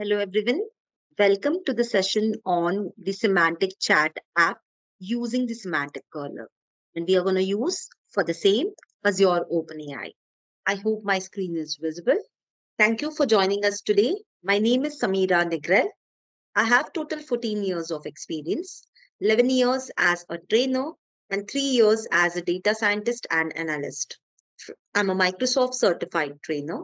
Hello, everyone. Welcome to the session on the semantic chat app using the semantic kernel. And we are going to use for the same Azure OpenAI. I hope my screen is visible. Thank you for joining us today. My name is Samira Negrel. I have total 14 years of experience, 11 years as a trainer and 3 years as a data scientist and analyst. I'm a Microsoft certified trainer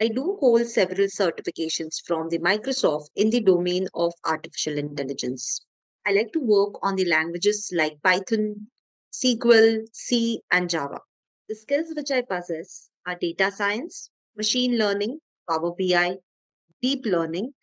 I do hold several certifications from the Microsoft in the domain of artificial intelligence. I like to work on the languages like Python, SQL, C, and Java. The skills which I possess are data science, machine learning, Power BI, deep learning,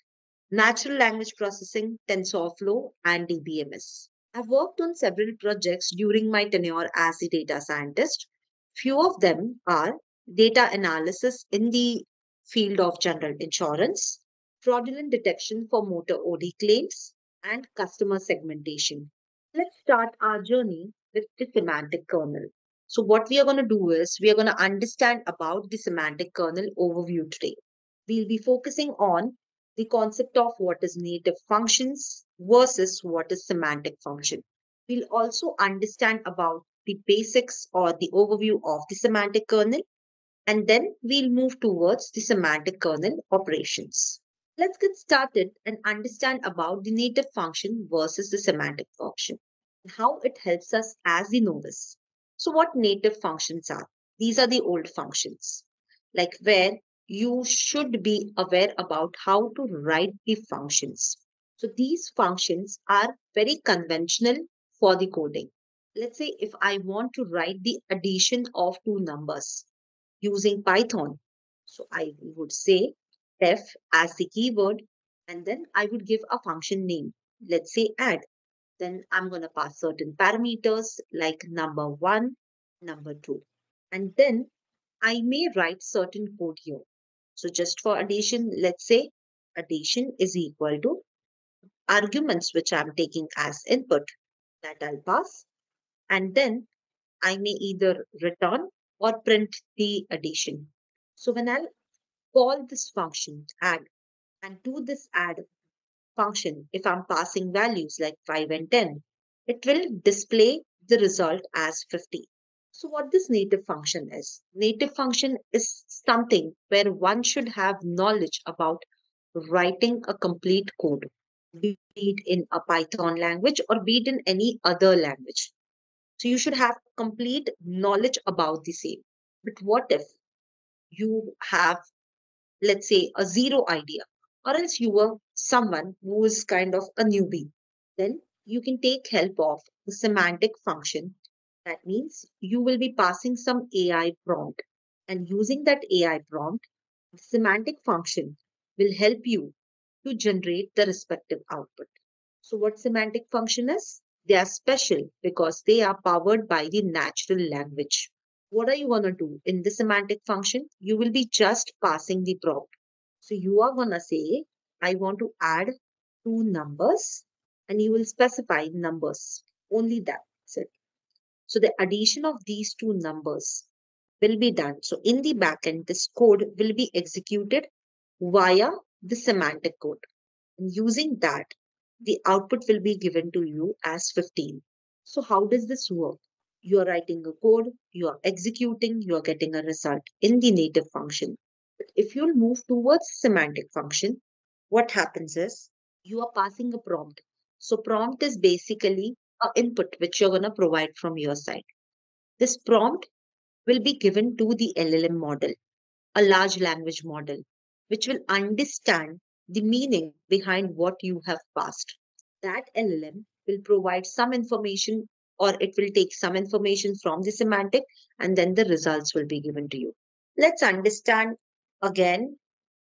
natural language processing, TensorFlow, and DBMS. I've worked on several projects during my tenure as a data scientist. Few of them are data analysis in the field of general insurance, fraudulent detection for motor OD claims, and customer segmentation. Let's start our journey with the semantic kernel. So what we are going to do is we are going to understand about the semantic kernel overview today. We'll be focusing on the concept of what is native functions versus what is semantic function. We'll also understand about the basics or the overview of the semantic kernel and then we'll move towards the semantic kernel operations. Let's get started and understand about the native function versus the semantic function and how it helps us as the novice. So what native functions are? These are the old functions, like where you should be aware about how to write the functions. So these functions are very conventional for the coding. Let's say if I want to write the addition of two numbers, using Python. So I would say def as the keyword, and then I would give a function name. Let's say add. Then I'm going to pass certain parameters like number one, number two. And then I may write certain code here. So just for addition, let's say addition is equal to arguments which I'm taking as input that I'll pass. And then I may either return or print the addition. So when I'll call this function add and do this add function, if I'm passing values like 5 and 10, it will display the result as 50. So what this native function is? Native function is something where one should have knowledge about writing a complete code, be it in a Python language or be it in any other language. So you should have complete knowledge about the same. But what if you have, let's say, a zero idea, or else you were someone who is kind of a newbie? Then you can take help of the semantic function. That means you will be passing some AI prompt. And using that AI prompt, the semantic function will help you to generate the respective output. So what semantic function is? They are special because they are powered by the natural language. What are you going to do in the semantic function? You will be just passing the prompt. So you are going to say, I want to add two numbers and you will specify numbers. Only that's it. So the addition of these two numbers will be done. So in the backend, this code will be executed via the semantic code. And using that, the output will be given to you as 15. So how does this work? You are writing a code, you are executing, you are getting a result in the native function. But if you'll move towards semantic function, what happens is you are passing a prompt. So prompt is basically an input which you're going to provide from your side. This prompt will be given to the LLM model, a large language model, which will understand the meaning behind what you have passed. That LLM will provide some information or it will take some information from the semantic and then the results will be given to you. Let's understand again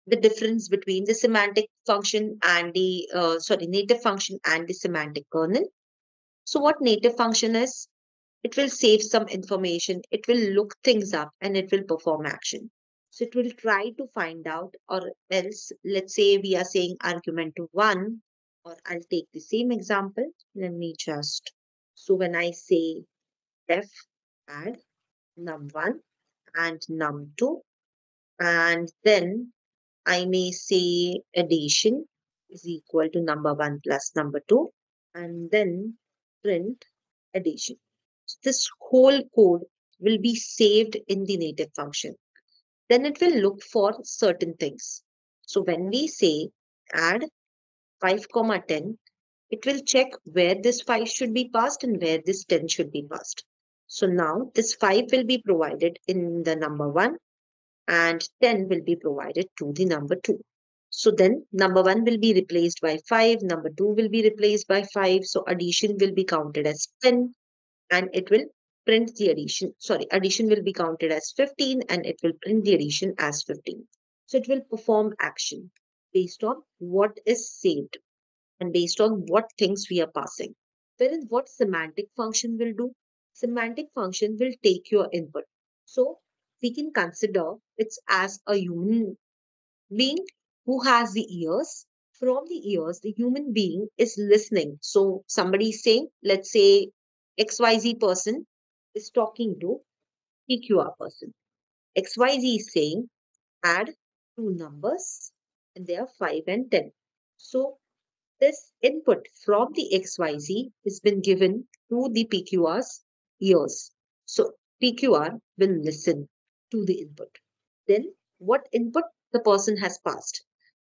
the difference between the semantic function and the, uh, sorry, native function and the semantic kernel. So what native function is? It will save some information, it will look things up and it will perform action. So it will try to find out or else, let's say we are saying argument to one, or I'll take the same example. Let me just, so when I say def add num1 and num2, and then I may say addition is equal to number 1 plus number 2 and then print addition. So this whole code will be saved in the native function. Then it will look for certain things. So when we say add 5 comma 10, it will check where this 5 should be passed and where this 10 should be passed. So now this 5 will be provided in the number 1 and 10 will be provided to the number 2. So then number 1 will be replaced by 5, number 2 will be replaced by 5. So addition will be counted as 10 and it will print the addition. Sorry, addition will be counted as 15 and it will print the addition as 15. So it will perform action based on what is saved and based on what things we are passing. Wherein what semantic function will do? Semantic function will take your input. So we can consider it as a human being who has the ears. From the ears, the human being is listening. So somebody is saying, let's say XYZ person is talking to PQR person. XYZ is saying, add two numbers and they are 5 and 10. So this input from the XYZ has been given to the PQR's ears. So PQR will listen to the input. Then what input the person has passed,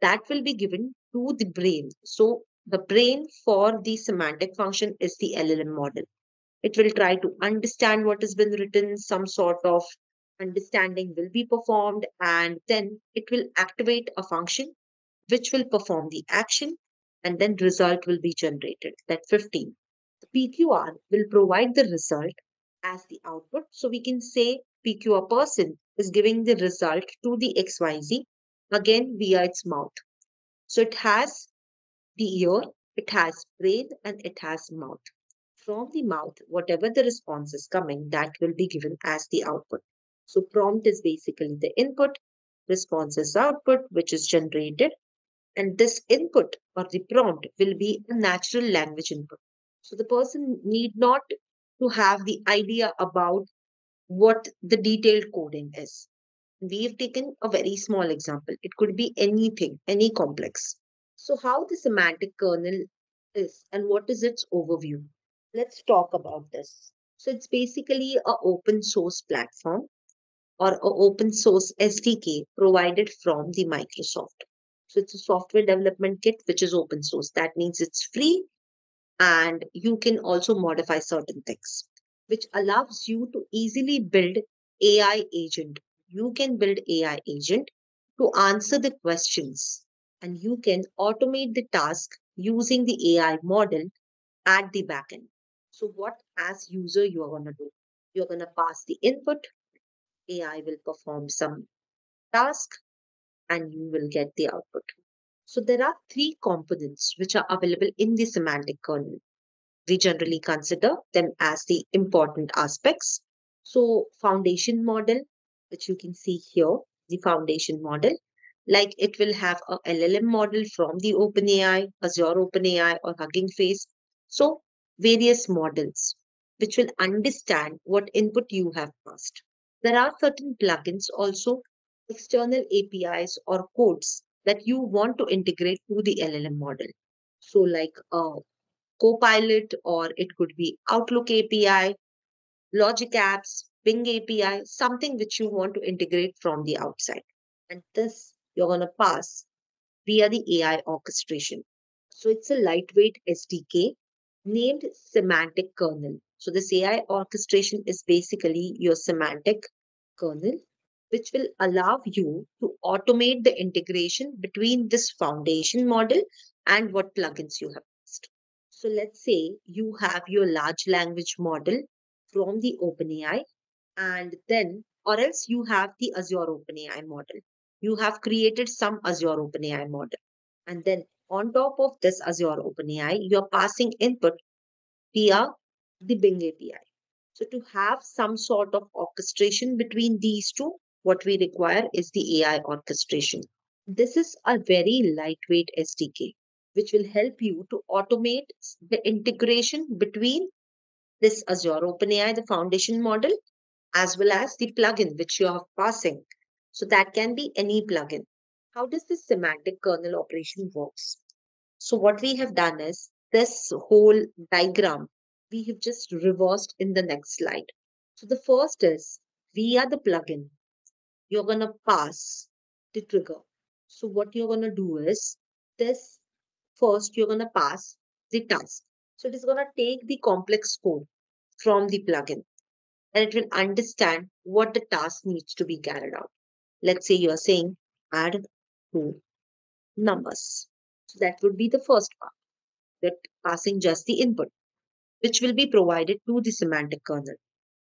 that will be given to the brain. So the brain for the semantic function is the LLM model. It will try to understand what has been written, some sort of understanding will be performed, and then it will activate a function which will perform the action and then result will be generated, that 15. The PQR will provide the result as the output. So we can say PQR person is giving the result to the XYZ again via its mouth. So it has the ear, it has brain, and it has mouth. From the mouth, whatever the response is coming, that will be given as the output. So prompt is basically the input, response is output, which is generated and this input or the prompt will be a natural language input. So the person need not to have the idea about what the detailed coding is. We've taken a very small example. It could be anything, any complex. So how the semantic kernel is and what is its overview? Let's talk about this. So it's basically a open source platform or a open source SDK provided from the Microsoft. So it's a software development kit which is open source. That means it's free and you can also modify certain things, which allows you to easily build AI agent. You can build AI agent to answer the questions and you can automate the task using the AI model at the backend. So what as user you are going to do? You're going to pass the input. AI will perform some task and you will get the output. So there are three components which are available in the semantic kernel. We generally consider them as the important aspects. So foundation model, which you can see here, the foundation model, like it will have a LLM model from the OpenAI, Azure OpenAI or Hugging Face. So various models which will understand what input you have passed. There are certain plugins also external APIs or codes that you want to integrate to the LLM model. So like a Copilot or it could be Outlook API, Logic Apps, Bing API, something which you want to integrate from the outside. And this you're going to pass via the AI orchestration. So it's a lightweight SDK named semantic kernel. So this AI orchestration is basically your semantic kernel which will allow you to automate the integration between this foundation model and what plugins you have used. So let's say you have your large language model from the OpenAI and then or else you have the Azure OpenAI model. You have created some Azure OpenAI model. And then on top of this Azure OpenAI, you're passing input via the Bing API. So to have some sort of orchestration between these two, what we require is the AI orchestration. This is a very lightweight SDK, which will help you to automate the integration between this Azure OpenAI, the foundation model, as well as the plugin which you are passing. So that can be any plugin. How does this semantic kernel operation works? So what we have done is this whole diagram, we have just reversed in the next slide. So the first is via the plugin, you're going to pass the trigger. So what you're going to do is this first, you're going to pass the task. So it is going to take the complex code from the plugin and it will understand what the task needs to be carried out. Let's say you're saying add two numbers. So that would be the first part, that passing just the input, which will be provided to the semantic kernel.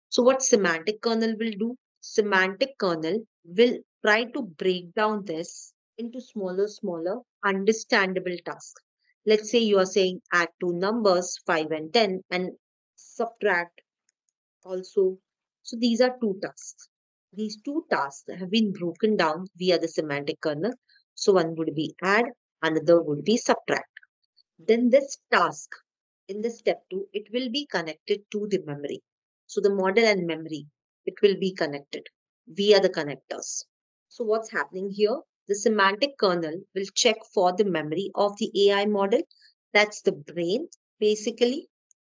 So what semantic kernel will do? Semantic kernel will try to break down this into smaller, smaller, understandable tasks. Let's say you are saying add two numbers, 5 and 10, and subtract also. So these are two tasks. These two tasks have been broken down via the semantic kernel. So one would be add, another would be subtract. Then this task in the step two, it will be connected to the memory. So the model and memory, it will be connected via the connectors. So what's happening here? The semantic kernel will check for the memory of the AI model. That's the brain, basically.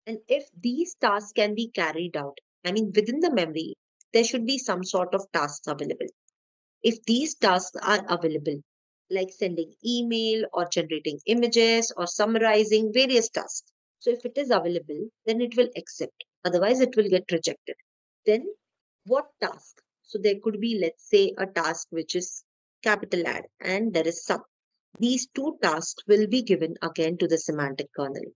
And if these tasks can be carried out, I mean, within the memory, there should be some sort of tasks available. If these tasks are available, like sending email or generating images or summarizing various tasks. So if it is available, then it will accept. Otherwise, it will get rejected. Then what task? So there could be, let's say, a task which is capital add and there is sum. These two tasks will be given again to the semantic kernel.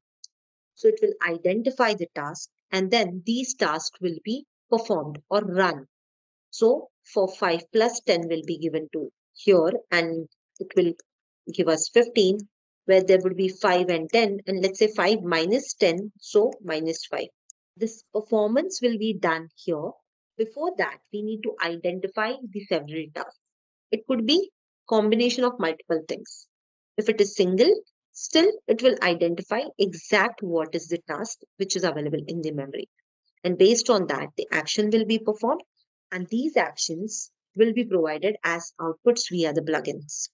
So it will identify the task and then these tasks will be performed or run. So for 5 plus 10 will be given to here and it will give us 15 where there would be 5 and 10 and let's say 5 minus 10 so minus 5 this performance will be done here. Before that we need to identify the several tasks. It could be combination of multiple things. If it is single still it will identify exact what is the task which is available in the memory. And based on that the action will be performed and these actions will be provided as outputs via the plugins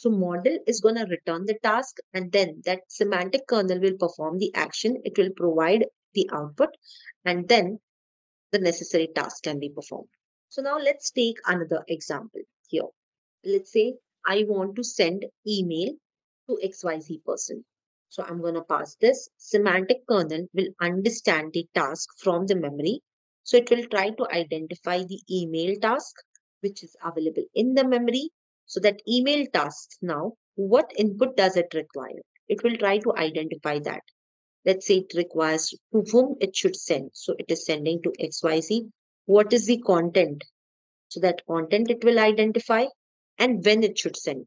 so model is going to return the task and then that semantic kernel will perform the action. It will provide the output and then the necessary task can be performed. So now let's take another example here. Let's say I want to send email to XYZ person. So I'm going to pass this. Semantic kernel will understand the task from the memory. So it will try to identify the email task which is available in the memory so that email tasks now, what input does it require? It will try to identify that. Let's say it requires to whom it should send. So it is sending to XYZ. What is the content? So that content it will identify and when it should send.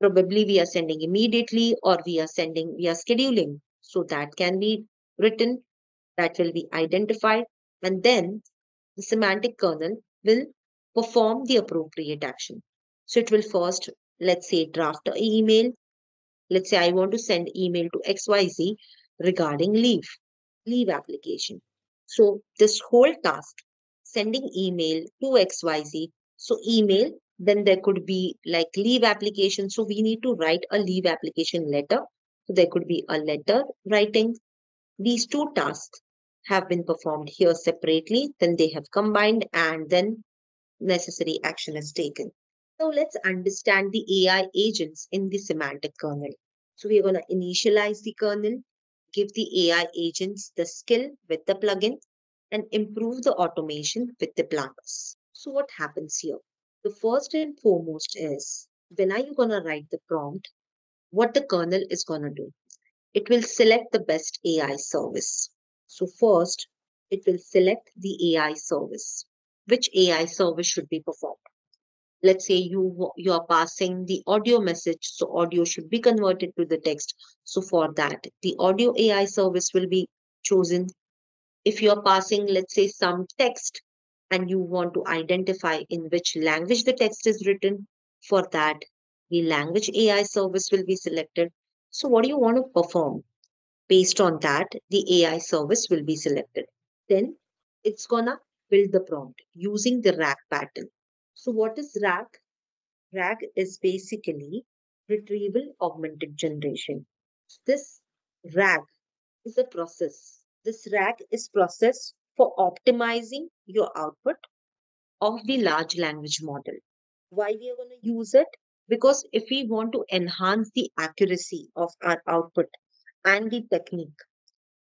Probably we are sending immediately or we are sending, we are scheduling. So that can be written, that will be identified. And then the semantic kernel will perform the appropriate action. So it will first, let's say, draft an email. Let's say I want to send email to XYZ regarding leave, leave application. So this whole task, sending email to XYZ. So email, then there could be like leave application. So we need to write a leave application letter. So there could be a letter writing. These two tasks have been performed here separately. Then they have combined and then necessary action is taken. So let's understand the AI agents in the semantic kernel. So we are going to initialize the kernel, give the AI agents the skill with the plugin, and improve the automation with the planners. So what happens here? The first and foremost is when are you going to write the prompt? What the kernel is going to do? It will select the best AI service. So first, it will select the AI service. Which AI service should be performed? Let's say you you are passing the audio message so audio should be converted to the text. So for that the audio ai service will be chosen. If you are passing let's say some text and you want to identify in which language the text is written for that the language ai service will be selected. So what do you want to perform? Based on that the ai service will be selected. Then it's gonna build the prompt using the RAG pattern so what is RAG? RAG is basically retrieval augmented generation. This RAG is a process. This RAG is process for optimizing your output of the large language model. Why we are going to use it? Because if we want to enhance the accuracy of our output and the technique,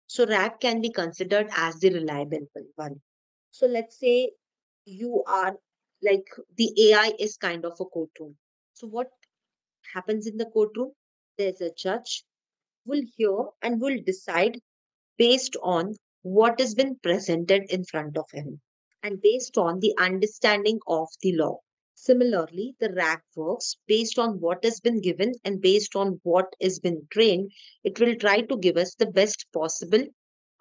so RAG can be considered as the reliable one. So let's say you are like the AI is kind of a courtroom. So what happens in the courtroom? There's a judge will hear and will decide based on what has been presented in front of him and based on the understanding of the law. Similarly, the RAG works based on what has been given and based on what has been trained, it will try to give us the best possible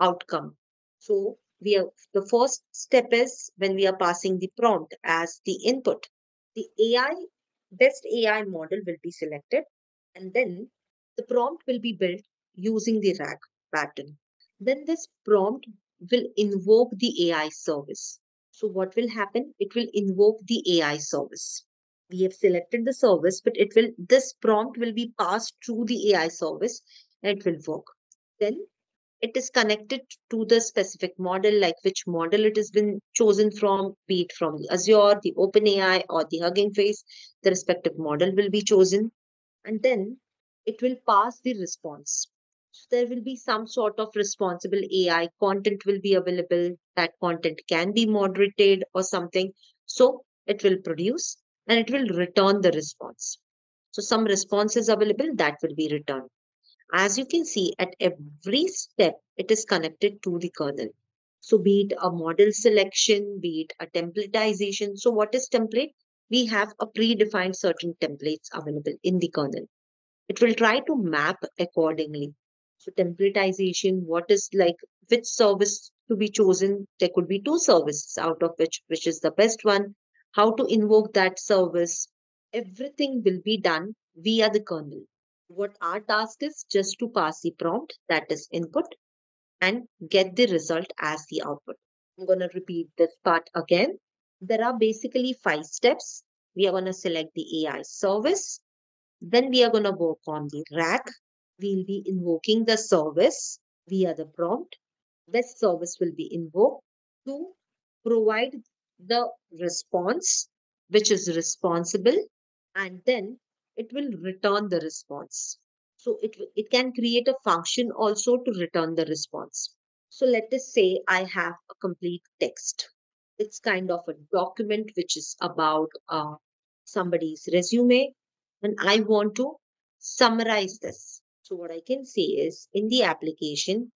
outcome. So we are the first step is when we are passing the prompt as the input. The AI, best AI model will be selected and then the prompt will be built using the RAG pattern. Then this prompt will invoke the AI service. So what will happen? It will invoke the AI service. We have selected the service, but it will this prompt will be passed through the AI service and it will work. Then it is connected to the specific model, like which model it has been chosen from, be it from the Azure, the OpenAI, or the Hugging Face. The respective model will be chosen, and then it will pass the response there will be some sort of responsible AI content will be available. That content can be moderated or something. So it will produce and it will return the response. So some response is available that will be returned. As you can see at every step, it is connected to the kernel. So be it a model selection, be it a templatization. So what is template? We have a predefined certain templates available in the kernel. It will try to map accordingly so templatization, what is like which service to be chosen? There could be two services out of which which is the best one. How to invoke that service? Everything will be done via the kernel. What our task is just to pass the prompt that is input and get the result as the output. I'm going to repeat this part again. There are basically five steps. We are going to select the AI service. Then we are going to work on the RAG. we'll be invoking the service via the prompt. This service will be invoked to provide the response, which is responsible, and then it will return the response. So it, it can create a function also to return the response. So let us say I have a complete text. It's kind of a document which is about uh, somebody's resume, and I want to summarize this. So what I can say is in the application,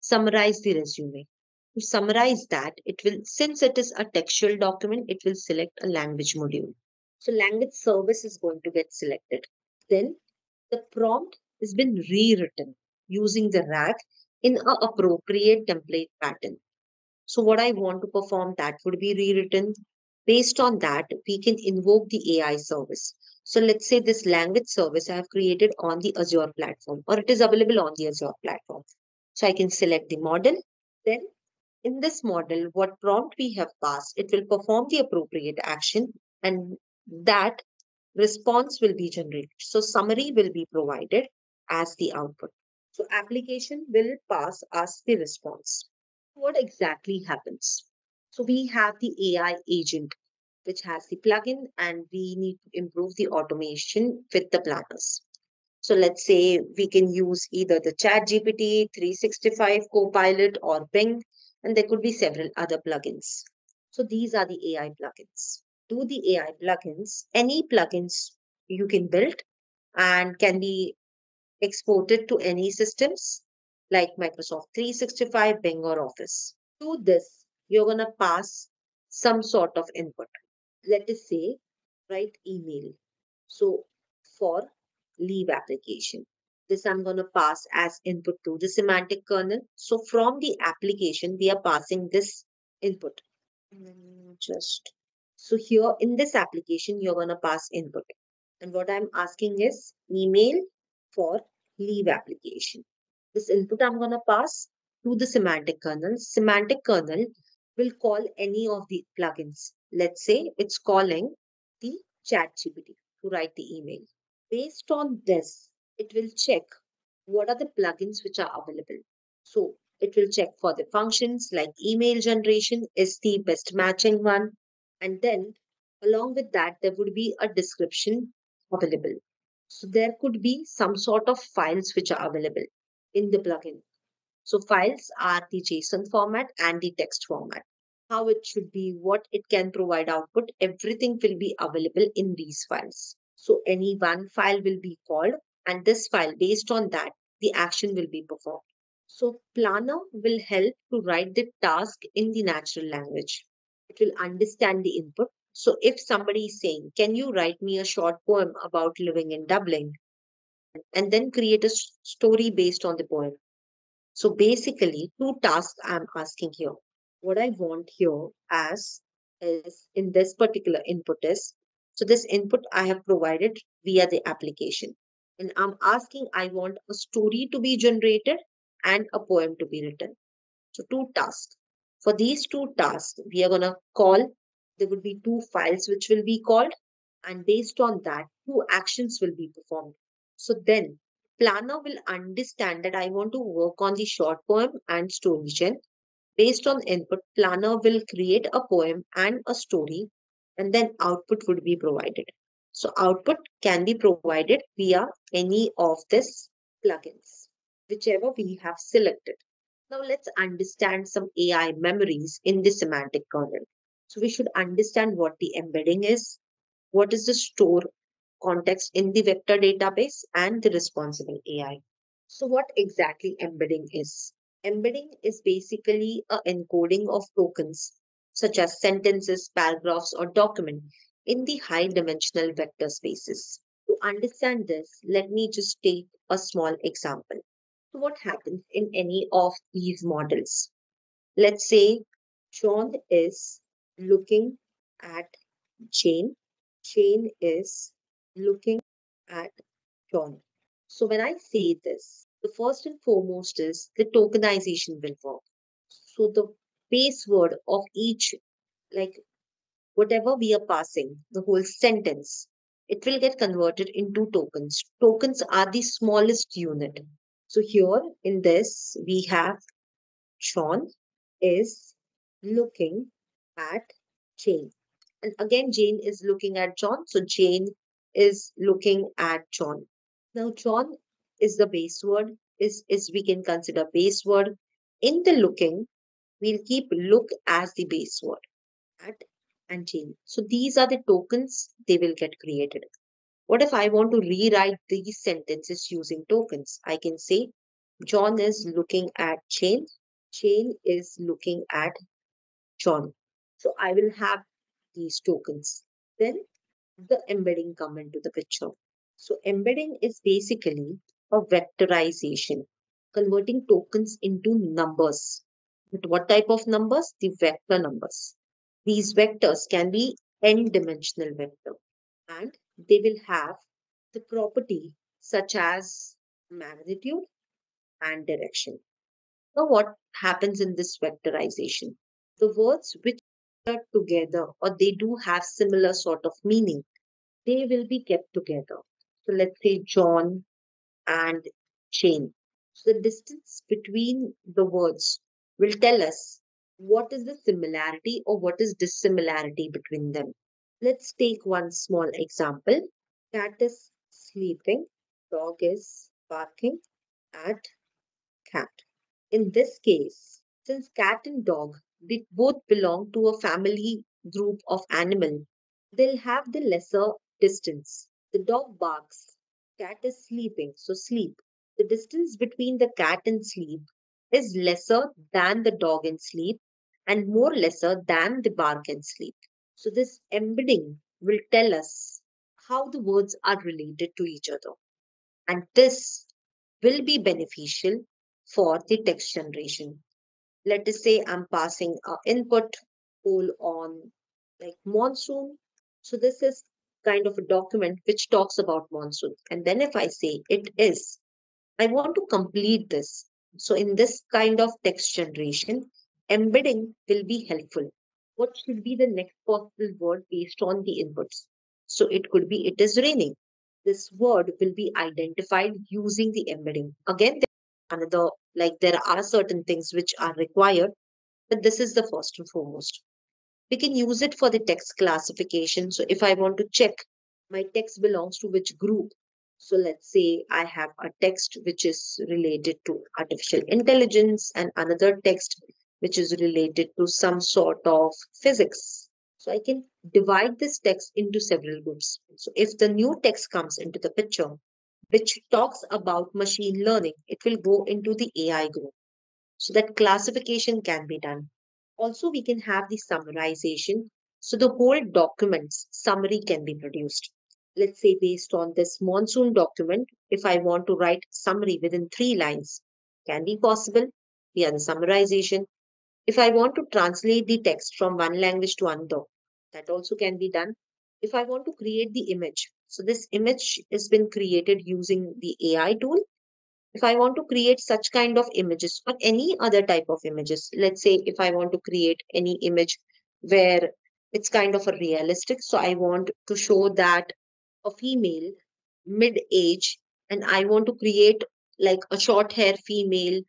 summarize the resume. To summarize that, it will, since it is a textual document, it will select a language module. So language service is going to get selected. Then the prompt has been rewritten using the RAG in an appropriate template pattern. So what I want to perform that would be rewritten. Based on that, we can invoke the AI service. So let's say this language service I have created on the Azure platform or it is available on the Azure platform. So I can select the model. Then in this model, what prompt we have passed, it will perform the appropriate action and that response will be generated. So summary will be provided as the output. So application will pass us the response. What exactly happens? So we have the AI agent which has the plugin and we need to improve the automation with the planners. So let's say we can use either the Chat GPT, 365 Copilot or Bing, and there could be several other plugins. So these are the AI plugins. To the AI plugins, any plugins you can build and can be exported to any systems like Microsoft 365, Bing or Office. To this, you're going to pass some sort of input let us say write email. So for leave application, this I'm going to pass as input to the semantic kernel. So from the application, we are passing this input. Mm, just so here in this application, you're going to pass input. And what I'm asking is email for leave application. This input I'm going to pass to the semantic kernel. Semantic kernel will call any of the plugins let's say it's calling the chat GPT. to write the email. Based on this, it will check what are the plugins which are available. So it will check for the functions like email generation is the best matching one. And then along with that, there would be a description available. So there could be some sort of files which are available in the plugin. So files are the JSON format and the text format. How it should be, what it can provide output, everything will be available in these files. So any one file will be called and this file, based on that, the action will be performed. So Planner will help to write the task in the natural language. Will understand the input. So if somebody is saying, can you write me a short poem about living in Dublin? And then create a story based on the poem. So basically two tasks I'm asking here. What I want here as is in this particular input is, so this input I have provided via the application. And I'm asking, I want a story to be generated and a poem to be written. So two tasks. For these two tasks, we are going to call, there would be two files which will be called and based on that, two actions will be performed. So then planner will understand that I want to work on the short poem and story gen. Based on input, planner will create a poem and a story and then output would be provided. So output can be provided via any of these plugins whichever we have selected. Now let's understand some AI memories in the semantic kernel. So we should understand what the embedding is, what is the store context in the vector database and the responsible AI. So what exactly embedding is? Embedding is basically a encoding of tokens such as sentences, paragraphs or document in the high dimensional vector spaces. To understand this, let me just take a small example what happens in any of these models. Let's say John is looking at Jane. Jane is looking at John. So when I say this, the first and foremost is the tokenization will work. So the base word of each, like whatever we are passing, the whole sentence, it will get converted into tokens. Tokens are the smallest unit. So here in this, we have John is looking at Jane. And again, Jane is looking at John. So Jane is looking at John. Now, John is the base word, is, is we can consider base word. In the looking, we'll keep look as the base word at and Jane. So these are the tokens they will get created. What if I want to rewrite these sentences using tokens? I can say John is looking at Jane. Jane is looking at John. So I will have these tokens. Then the embedding come into the picture. So embedding is basically a vectorization, converting tokens into numbers. But what type of numbers? The vector numbers. These vectors can be n-dimensional vector and they will have the property such as magnitude and direction. Now, what happens in this vectorization? The words which are together or they do have similar sort of meaning, they will be kept together. So let's say John and Jane. So the distance between the words will tell us what is the similarity or what is dissimilarity between them. Let's take one small example. Cat is sleeping, dog is barking at cat. In this case, since cat and dog they both belong to a family group of animal, they'll have the lesser distance. The dog barks, cat is sleeping, so sleep. The distance between the cat and sleep is lesser than the dog and sleep and more lesser than the bark and sleep. So this embedding will tell us how the words are related to each other. And this will be beneficial for the text generation. Let us say I'm passing an input poll on like monsoon. So this is kind of a document which talks about monsoon. And then if I say it is, I want to complete this. So in this kind of text generation, embedding will be helpful what should be the next possible word based on the inputs. So it could be it is raining. This word will be identified using the embedding. Again, another like there are certain things which are required, but this is the first and foremost. We can use it for the text classification. So if I want to check my text belongs to which group, so let's say I have a text which is related to artificial intelligence and another text which is related to some sort of physics. So I can divide this text into several groups. So if the new text comes into the picture, which talks about machine learning, it will go into the AI group. So that classification can be done. Also, we can have the summarization. So the whole document's summary can be produced let's say based on this monsoon document, if I want to write summary within three lines, can be possible We via the summarization. If I want to translate the text from one language to another, that also can be done. If I want to create the image, so this image has been created using the AI tool. If I want to create such kind of images or any other type of images, let's say if I want to create any image where it's kind of a realistic, so I want to show that a female mid age and I want to create like a short hair female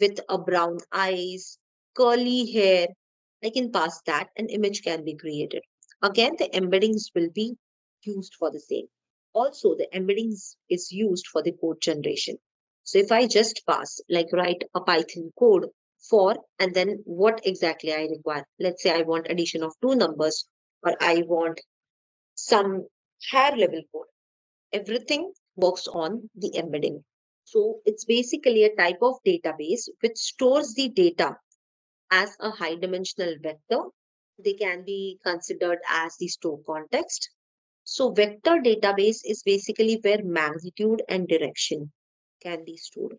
with a brown eyes, curly hair, I can pass that an image can be created. Again, the embeddings will be used for the same. Also, the embeddings is used for the code generation. So if I just pass, like write a Python code for, and then what exactly I require. Let's say I want addition of two numbers, or I want some higher level code. Everything works on the embedding. So it's basically a type of database which stores the data as a high dimensional vector. They can be considered as the store context. So vector database is basically where magnitude and direction can be stored.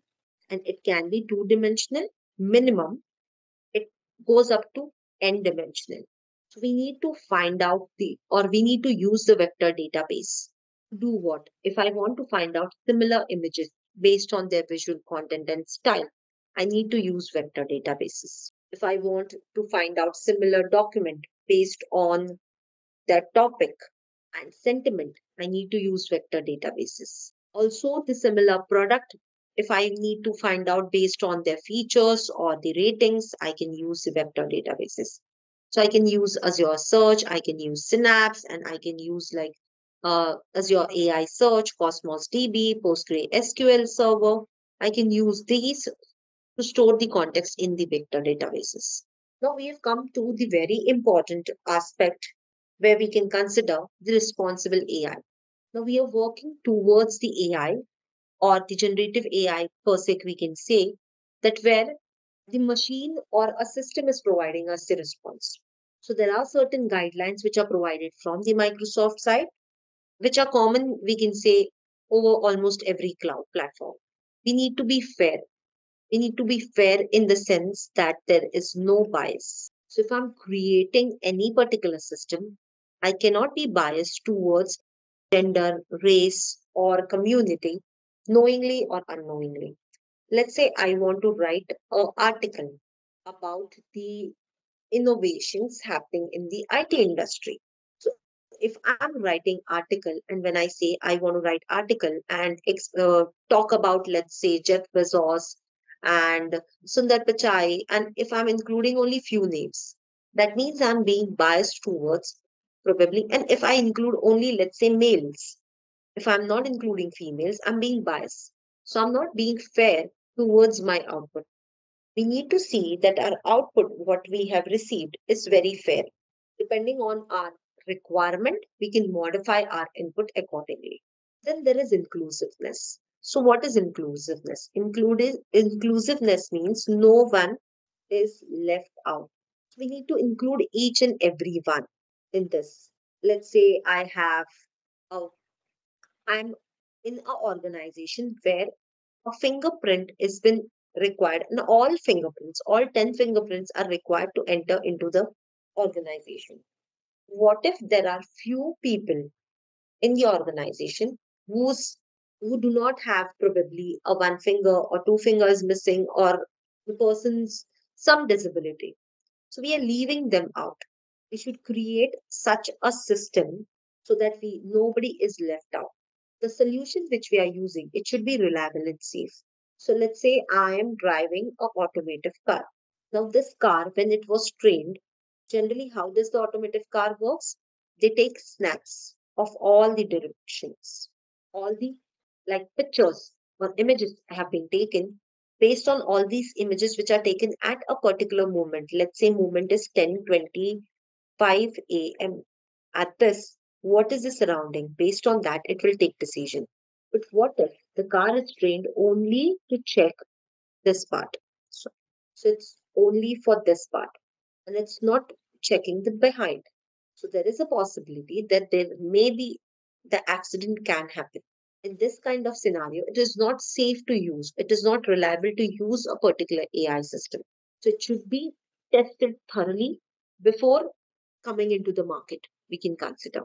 And it can be two dimensional minimum. It goes up to n dimensional. So we need to find out the, or we need to use the vector database. Do what? If I want to find out similar images based on their visual content and style, I need to use vector databases. If I want to find out similar document based on their topic and sentiment, I need to use vector databases. Also, the similar product, if I need to find out based on their features or the ratings, I can use the vector databases. So I can use Azure Search, I can use Synapse, and I can use like uh, Azure AI Search, Cosmos DB, PostgreSQL Server. I can use these to store the context in the vector databases. Now we have come to the very important aspect where we can consider the responsible AI. Now we are working towards the AI or the generative AI per se, we can say that where the machine or a system is providing us the response. So there are certain guidelines which are provided from the Microsoft side, which are common, we can say, over almost every cloud platform. We need to be fair. We need to be fair in the sense that there is no bias. So if I'm creating any particular system, I cannot be biased towards gender, race, or community, knowingly or unknowingly. Let's say I want to write an article about the innovations happening in the IT industry. So if I'm writing article and when I say I want to write article and uh, talk about, let's say, Jeff Bezos and Sundar Pichai, and if I'm including only few names, that means I'm being biased towards probably. And if I include only, let's say, males, if I'm not including females, I'm being biased. So I'm not being fair towards my output we need to see that our output, what we have received, is very fair. Depending on our requirement, we can modify our input accordingly. Then there is inclusiveness. So, what is inclusiveness? Included, inclusiveness means no one is left out. We need to include each and every one in this. Let's say I have a, I'm in an organization where a fingerprint has been required and all fingerprints all 10 fingerprints are required to enter into the organization what if there are few people in the organization who's who do not have probably a one finger or two fingers missing or the person's some disability so we are leaving them out we should create such a system so that we nobody is left out. The solution which we are using, it should be reliable and safe. So let's say I am driving a automotive car. Now this car, when it was trained, generally how does the automotive car works? They take snaps of all the directions, all the like pictures or images have been taken based on all these images which are taken at a particular moment. Let's say moment is 10:25 a.m. At this, what is the surrounding? Based on that, it will take decision. But what if the car is trained only to check this part? So, so it's only for this part and it's not checking the behind. So there is a possibility that there may be the accident can happen. In this kind of scenario, it is not safe to use. It is not reliable to use a particular AI system. So it should be tested thoroughly before coming into the market. We can consider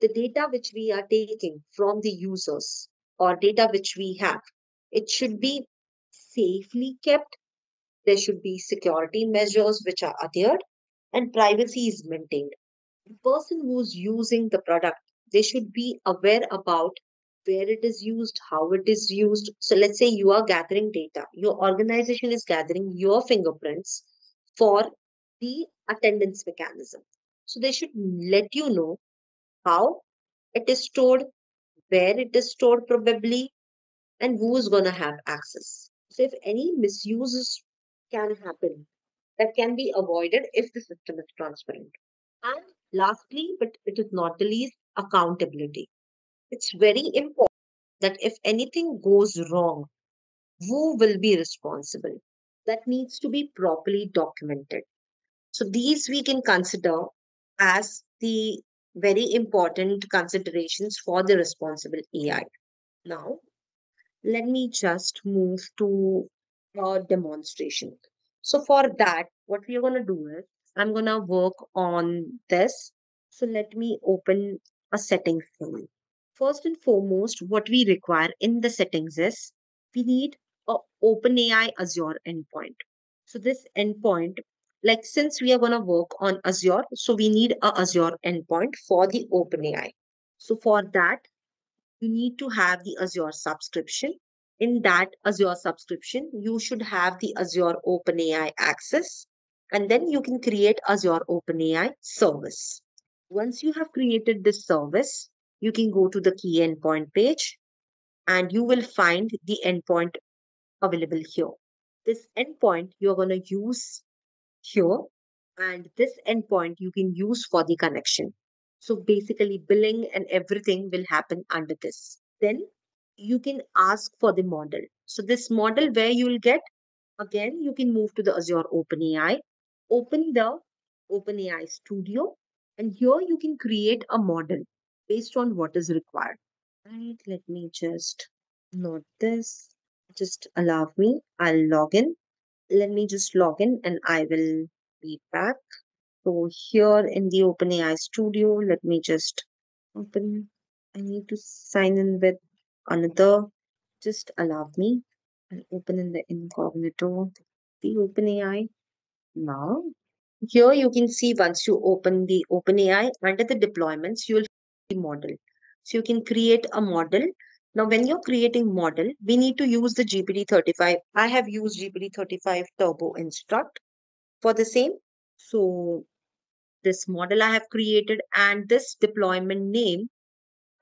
the data which we are taking from the users or data which we have. It should be safely kept. There should be security measures which are adhered and privacy is maintained the person who's using the product they should be aware about where it is used how it is used. So let's say you are gathering data. Your organization is gathering your fingerprints for the attendance mechanism. So they should let you know how it is stored where it is stored probably and who is going to have access. So if any misuses can happen that can be avoided if the system is transparent. And lastly, but it is not the least, accountability. It's very important that if anything goes wrong, who will be responsible? That needs to be properly documented. So these we can consider as the very important considerations for the responsible AI. Now, let me just move to a demonstration. So for that, what we are going to do is I'm going to work on this. So let me open a settings pane. First and foremost, what we require in the settings is we need a OpenAI Azure endpoint. So this endpoint, like since we are going to work on Azure, so we need a Azure endpoint for the OpenAI. So for that, you need to have the Azure subscription. In that Azure subscription, you should have the Azure OpenAI access and then you can create Azure OpenAI service. Once you have created this service, you can go to the key endpoint page and you will find the endpoint available here. This endpoint you're going to use here and this endpoint you can use for the connection. So basically billing and everything will happen under this. Then you can ask for the model. So this model where you will get, again, you can move to the Azure OpenAI open the OpenAI Studio and here you can create a model based on what is required. Right, let me just note this. Just allow me. I'll log in. Let me just log in and I will be back. So here in the OpenAI Studio, let me just open. I need to sign in with another. Just allow me. I'll open in the incognito. The OpenAI now, here you can see once you open the OpenAI, under the deployments, you will model. So you can create a model. Now, when you're creating model, we need to use the GPT-35. I have used GPT-35 Turbo Instruct for the same. So this model I have created and this deployment name,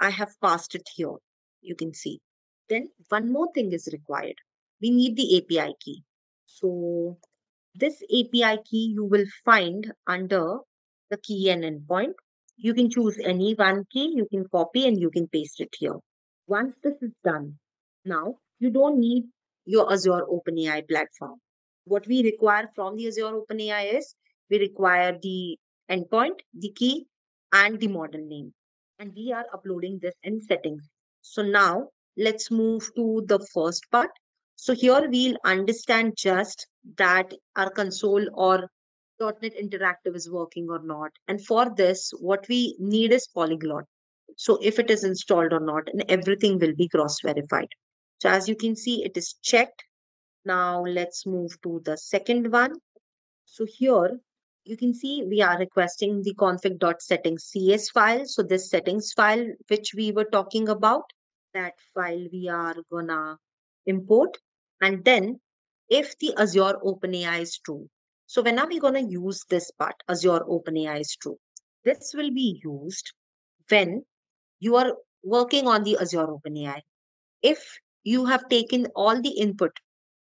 I have passed it here. You can see. Then one more thing is required. We need the API key. So this API key you will find under the key and endpoint. You can choose any one key, you can copy and you can paste it here. Once this is done, now you don't need your Azure OpenAI platform. What we require from the Azure OpenAI is we require the endpoint, the key, and the model name. And we are uploading this in settings. So now let's move to the first part, so here we'll understand just that our console or .NET Interactive is working or not. And for this, what we need is Polyglot. So if it is installed or not, and everything will be cross-verified. So as you can see, it is checked. Now let's move to the second one. So here you can see we are requesting the config.settings CS file. So this settings file, which we were talking about, that file we are gonna import. And then if the Azure OpenAI is true. So when are we gonna use this part, Azure OpenAI is true? This will be used when you are working on the Azure OpenAI. If you have taken all the input,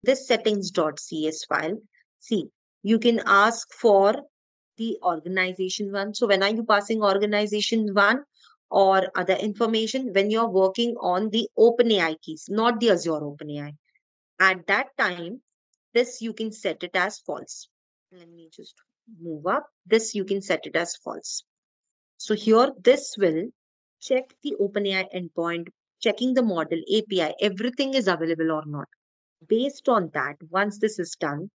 this settings.cs file, see, you can ask for the organization one. So when are you passing organization one or other information when you're working on the OpenAI keys, not the Azure OpenAI. At that time, this you can set it as false. Let me just move up. This you can set it as false. So here, this will check the OpenAI endpoint, checking the model, API, everything is available or not. Based on that, once this is done,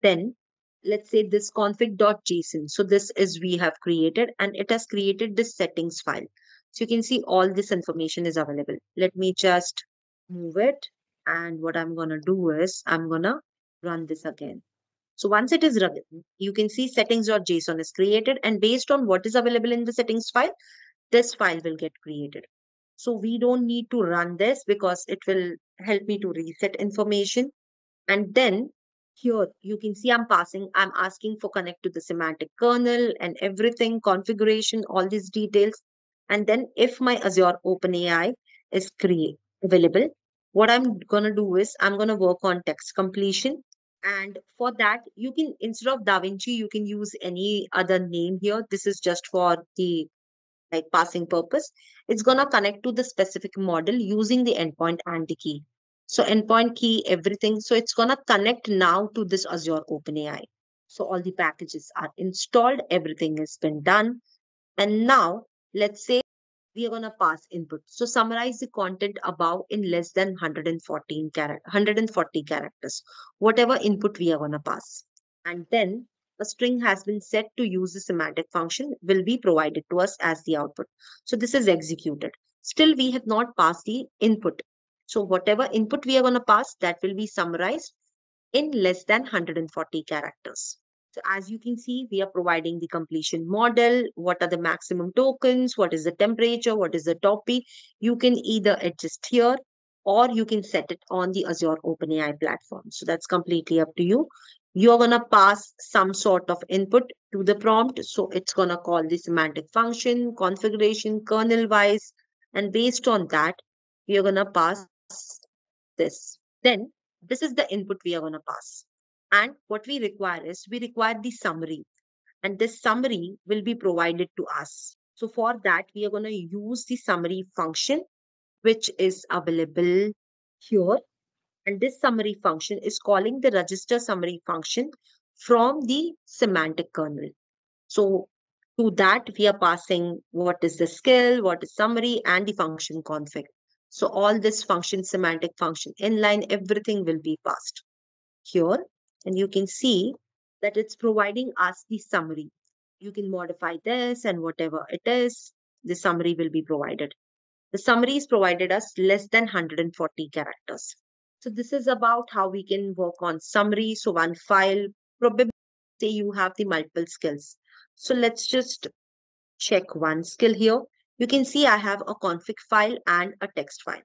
then let's say this config.json. So this is we have created and it has created this settings file. So you can see all this information is available. Let me just move it. And what I'm going to do is I'm going to run this again. So once it is run, you can see settings.json is created and based on what is available in the settings file, this file will get created. So we don't need to run this because it will help me to reset information. And then here you can see I'm passing, I'm asking for connect to the semantic kernel and everything, configuration, all these details. And then if my Azure OpenAI is create available, what I'm going to do is I'm going to work on text completion. And for that, you can, instead of DaVinci, you can use any other name here. This is just for the like passing purpose. It's going to connect to the specific model using the endpoint and the key. So endpoint key, everything. So it's going to connect now to this Azure OpenAI. So all the packages are installed. Everything has been done. And now let's say we are going to pass input. So summarize the content above in less than 114 character, 140 characters, whatever input we are going to pass. And then a string has been set to use the semantic function will be provided to us as the output. So this is executed. Still, we have not passed the input. So whatever input we are going to pass, that will be summarized in less than 140 characters. So as you can see, we are providing the completion model. What are the maximum tokens? What is the temperature? What is the top P? You can either adjust here or you can set it on the Azure OpenAI platform. So that's completely up to you. You're going to pass some sort of input to the prompt. So it's going to call the semantic function, configuration, kernel wise. And based on that, we are going to pass this. Then this is the input we are going to pass. And what we require is we require the summary. And this summary will be provided to us. So for that, we are going to use the summary function, which is available here. And this summary function is calling the register summary function from the semantic kernel. So to that, we are passing what is the skill, what is summary, and the function config. So all this function, semantic function, inline, everything will be passed here. And you can see that it's providing us the summary. You can modify this and whatever it is, the summary will be provided. The summary is provided us less than 140 characters. So this is about how we can work on summary. So one file, probably say you have the multiple skills. So let's just check one skill here you can see I have a config file and a text file.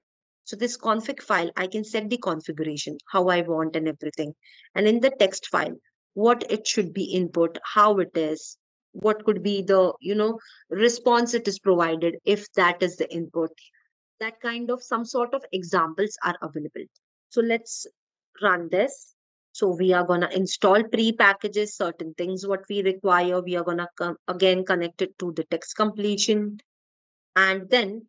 So this config file, I can set the configuration, how I want and everything. And in the text file, what it should be input, how it is, what could be the, you know, response it is provided if that is the input. That kind of some sort of examples are available. So let's run this. So we are going to install pre-packages, certain things what we require. We are going to again connect it to the text completion. And then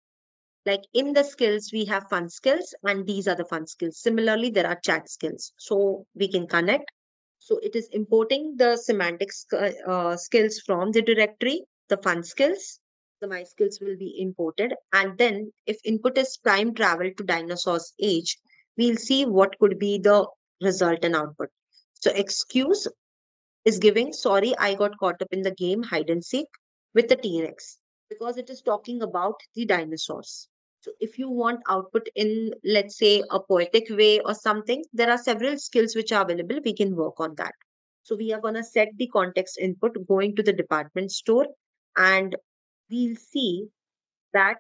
like in the skills, we have fun skills and these are the fun skills. Similarly, there are chat skills. So we can connect. So it is importing the semantics uh, skills from the directory, the fun skills. The my skills will be imported. And then if input is time travel to dinosaur's age, we'll see what could be the result and output. So excuse is giving, sorry, I got caught up in the game hide and seek with the T-Rex because it is talking about the dinosaurs. If you want output in, let's say, a poetic way or something, there are several skills which are available. We can work on that. So we are going to set the context input going to the department store and we'll see that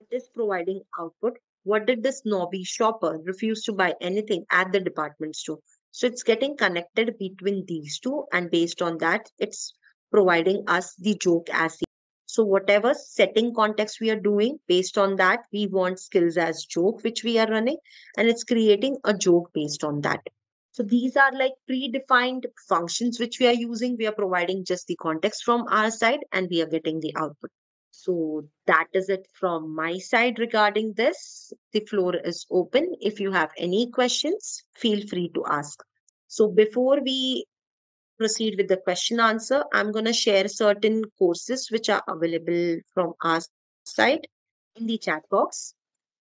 it is providing output. What did this snobby shopper refuse to buy anything at the department store? So it's getting connected between these two, and based on that, it's providing us the joke as so whatever setting context we are doing, based on that, we want skills as joke, which we are running, and it's creating a joke based on that. So these are like predefined functions which we are using. We are providing just the context from our side and we are getting the output. So that is it from my side regarding this. The floor is open. If you have any questions, feel free to ask. So before we proceed with the question answer, I'm going to share certain courses which are available from our side in the chat box.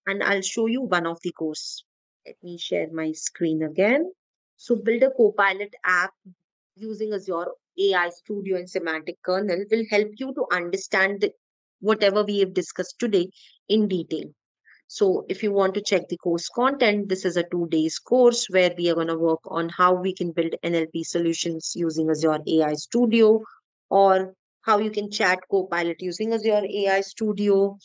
And I'll show you one of the course. Let me share my screen again. So build a Copilot app using Azure AI Studio and Semantic Kernel will help you to understand the, whatever we have discussed today in detail. So if you want to check the course content, this is a two days course where we are going to work on how we can build NLP solutions using Azure AI Studio or how you can chat Copilot using Azure AI Studio,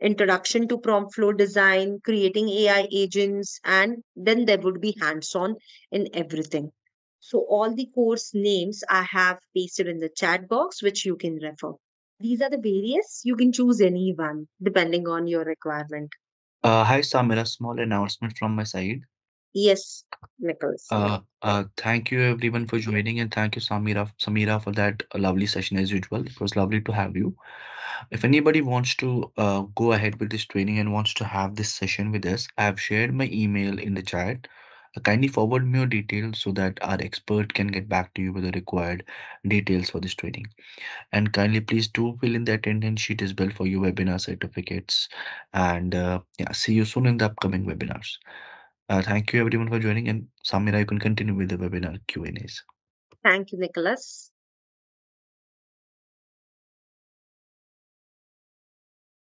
introduction to prompt flow design, creating AI agents, and then there would be hands-on in everything. So all the course names I have pasted in the chat box, which you can refer. These are the various. You can choose any one depending on your requirement. Uh, hi, Samira. Small announcement from my side. Yes, Nicholas. Uh, uh, thank you everyone for joining, and thank you, Samira, Samira, for that lovely session as usual. It was lovely to have you. If anybody wants to uh, go ahead with this training and wants to have this session with us, I have shared my email in the chat. Uh, kindly forward me your details so that our expert can get back to you with the required details for this training. And kindly please do fill in the attendance sheet as well for your webinar certificates. And uh, yeah, see you soon in the upcoming webinars. Uh, thank you everyone for joining and Samira, you can continue with the webinar Q&As. Thank you, Nicholas.